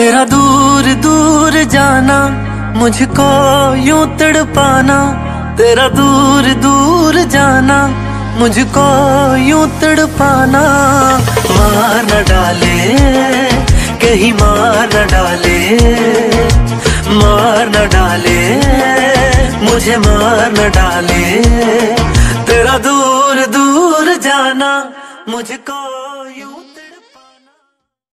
तेरा दूर दूर जाना, मुझको यूँ तड़पाना। तेरा दूर दूर जाना, मुझको यूँ तड़पाना। मार न डाले, कहीं मार न डाले। मार न डाले, मुझे मार न डाले। तेरा दूर दूर जाना, मुझको